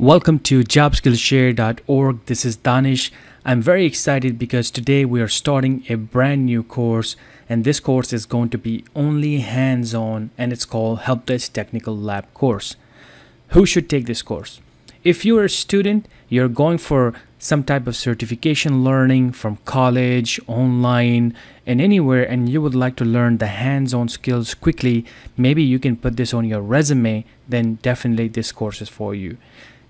Welcome to jobskillshare.org. This is Danish. I'm very excited because today we are starting a brand new course, and this course is going to be only hands on and it's called Help Desk Technical Lab course. Who should take this course? If you're a student, you're going for some type of certification learning from college, online, and anywhere, and you would like to learn the hands on skills quickly, maybe you can put this on your resume, then definitely this course is for you.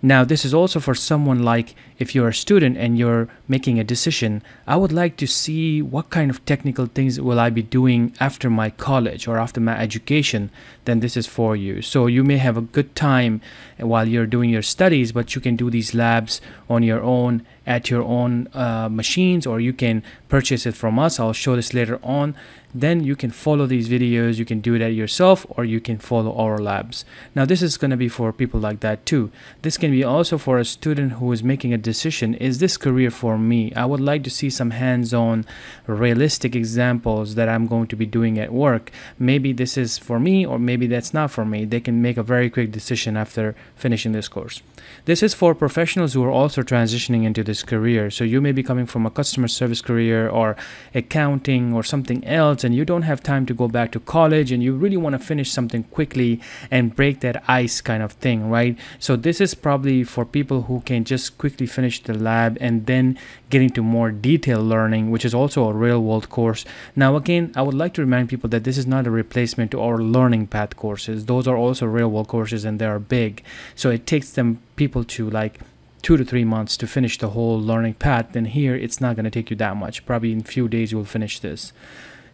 Now, this is also for someone like if you're a student and you're making a decision, I would like to see what kind of technical things will I be doing after my college or after my education, then this is for you. So you may have a good time while you're doing your studies, but you can do these labs on your own at your own uh, machines or you can purchase it from us. I'll show this later on then you can follow these videos you can do that yourself or you can follow our labs. Now this is going to be for people like that too. This can be also for a student who is making a decision is this career for me? I would like to see some hands-on realistic examples that i'm going to be doing at work. Maybe this is for me or maybe that's not for me. They can make a very quick decision after finishing this course. This is for professionals who are also transitioning into this career. So you may be coming from a customer service career or accounting or something else and you don't have time to go back to college and you really want to finish something quickly and break that ice kind of thing, right? So this is probably for people who can just quickly finish the lab and then get into more detailed learning, which is also a real world course. Now, again, I would like to remind people that this is not a replacement to our learning path courses. Those are also real world courses and they are big. So it takes them people to like two to three months to finish the whole learning path then here it's not going to take you that much probably in a few days you'll finish this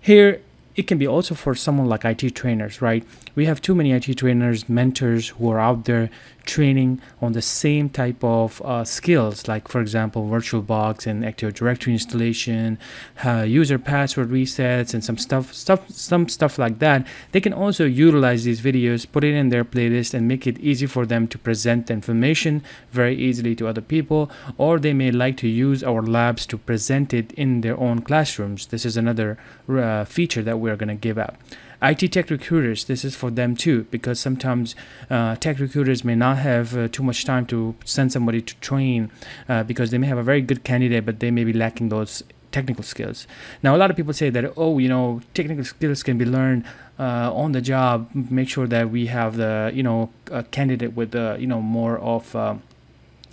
here, it can be also for someone like IT trainers, right? We have too many IT trainers, mentors who are out there training on the same type of uh, skills, like for example, VirtualBox and Active Directory installation, uh, user password resets, and some stuff, stuff, some stuff like that. They can also utilize these videos, put it in their playlist, and make it easy for them to present the information very easily to other people. Or they may like to use our labs to present it in their own classrooms. This is another uh, feature that we're going to give up. IT tech recruiters, this is for them too, because sometimes uh, tech recruiters may not have uh, too much time to send somebody to train uh, because they may have a very good candidate, but they may be lacking those technical skills. Now, a lot of people say that, oh, you know, technical skills can be learned uh, on the job. Make sure that we have the, you know, a candidate with, the, you know, more of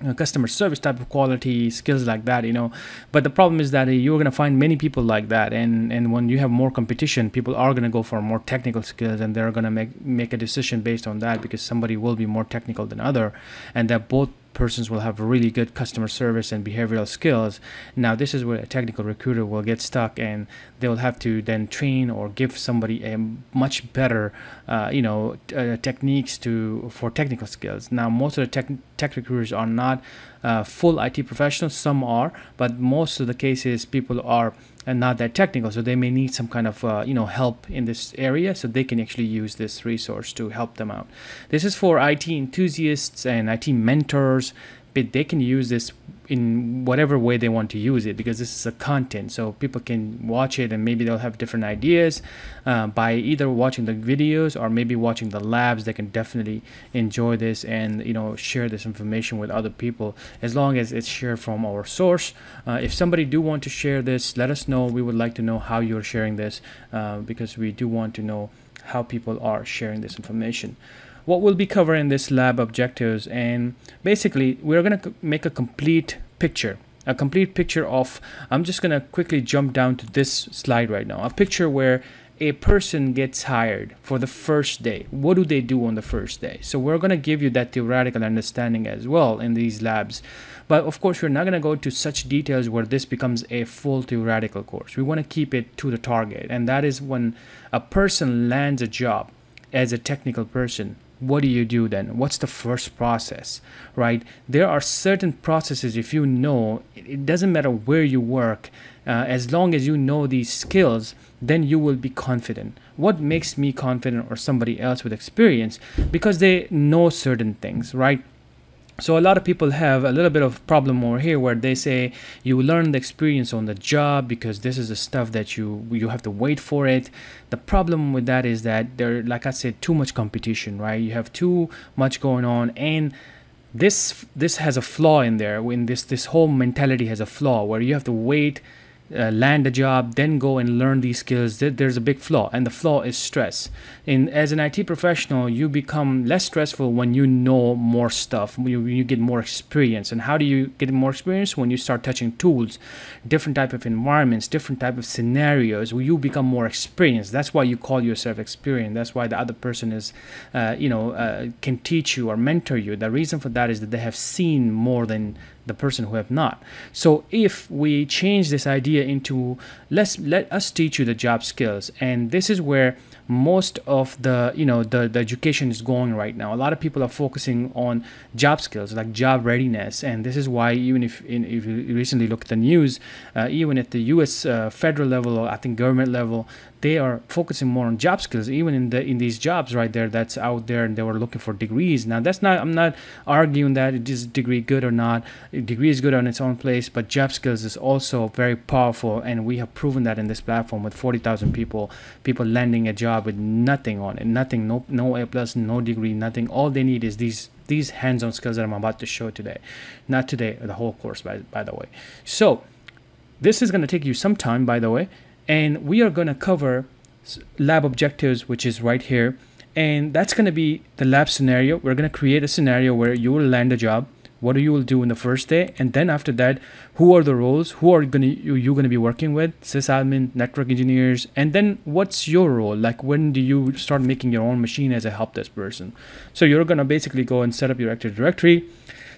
uh, customer service type of quality skills like that you know. But the problem is that you're going to find many people like that and and when you have more competition people are going to go for more technical skills and they're going to make make a decision based on that because somebody will be more technical than other and that both persons will have really good customer service and behavioral skills. Now, this is where a technical recruiter will get stuck and they'll have to then train or give somebody a much better, uh, you know, uh, techniques to for technical skills. Now, most of the tech, tech recruiters are not uh, full IT professionals. Some are, but most of the cases, people are and not that technical. So they may need some kind of uh, you know help in this area so they can actually use this resource to help them out. This is for IT enthusiasts and IT mentors but they can use this in whatever way they want to use it because this is a content so people can watch it and maybe they'll have different ideas uh, by either watching the videos or maybe watching the labs. They can definitely enjoy this and you know share this information with other people. As long as it's shared from our source uh, if somebody do want to share this let us know. We would like to know how you're sharing this uh, because we do want to know how people are sharing this information what we'll be covering this lab objectives and basically we're going to make a complete picture a complete picture of I'm just going to quickly jump down to this slide right now a picture where a person gets hired for the first day. What do they do on the first day? So we're going to give you that theoretical understanding as well in these labs. But of course we're not going to go to such details where this becomes a full theoretical course. We want to keep it to the target and that is when a person lands a job as a technical person what do you do then? What's the first process right? There are certain processes if you know it doesn't matter where you work uh, as long as you know these skills then you will be confident. What makes me confident or somebody else with experience? Because they know certain things right so a lot of people have a little bit of problem over here where they say you learn the experience on the job because this is the stuff that you you have to wait for it. The problem with that is that there like i said too much competition right? You have too much going on and this this has a flaw in there. When this this whole mentality has a flaw where you have to wait uh, land a job, then go and learn these skills. There's a big flaw, and the flaw is stress. And as an IT professional, you become less stressful when you know more stuff, when you, when you get more experience. And how do you get more experience? When you start touching tools, different type of environments, different type of scenarios, where you become more experienced. That's why you call yourself experienced. That's why the other person is, uh, you know, uh, can teach you or mentor you. The reason for that is that they have seen more than the person who have not. So if we change this idea into let's let us teach you the job skills, and this is where most of the you know the, the education is going right now a lot of people are focusing on job skills like job readiness and this is why even if in, if you recently look at the news uh, even at the us uh, federal level or i think government level they are focusing more on job skills even in the in these jobs right there that's out there and they were looking for degrees. Now that's not i'm not arguing that it is degree good or not. A degree is good on its own place but job skills is also very powerful and we have proven that in this platform with 40,000 people people landing a job with nothing on it nothing no no a plus no degree nothing. All they need is these these hands-on skills that i'm about to show today. Not today the whole course by, by the way. So this is going to take you some time by the way and we are going to cover lab objectives which is right here. And that's going to be the lab scenario. We're going to create a scenario where you will land a job. What do you will do in the first day? And then after that who are the roles? Who are to you, you going to be working with? Sysadmin network engineers. And then what's your role? Like when do you start making your own machine as a help desk person? So you're going to basically go and set up your active directory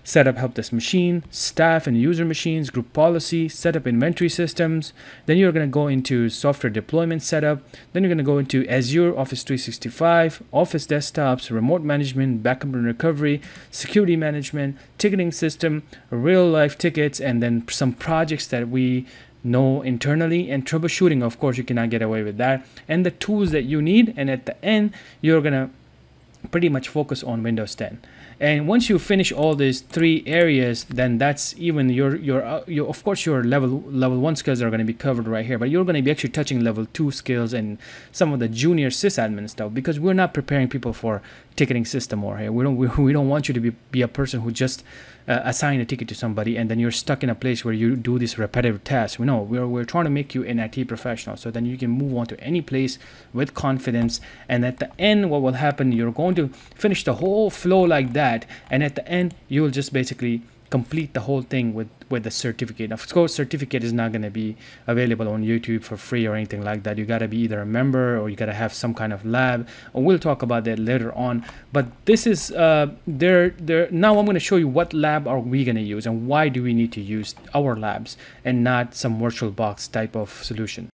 set up help desk machine, staff and user machines, group policy, set up inventory systems. Then you're going to go into software deployment setup. Then you're going to go into Azure Office 365, Office desktops, remote management, backup and recovery, security management, ticketing system, real life tickets, and then some projects that we know internally and troubleshooting of course you cannot get away with that and the tools that you need and at the end you're gonna pretty much focus on windows 10 and once you finish all these three areas then that's even your your, uh, your of course your level level one skills are going to be covered right here but you're going to be actually touching level two skills and some of the junior sysadmin stuff because we're not preparing people for ticketing system or here. We don't we, we don't want you to be, be a person who just uh, assign a ticket to somebody and then you're stuck in a place where you do this repetitive task. We know we're, we're trying to make you an IT professional so then you can move on to any place with confidence and at the end what will happen you're going to finish the whole flow like that and at the end you'll just basically complete the whole thing with with the certificate. Of course certificate is not going to be available on youtube for free or anything like that. You got to be either a member or you got to have some kind of lab and we'll talk about that later on. But this is uh there there now i'm going to show you what lab are we going to use and why do we need to use our labs and not some virtual box type of solution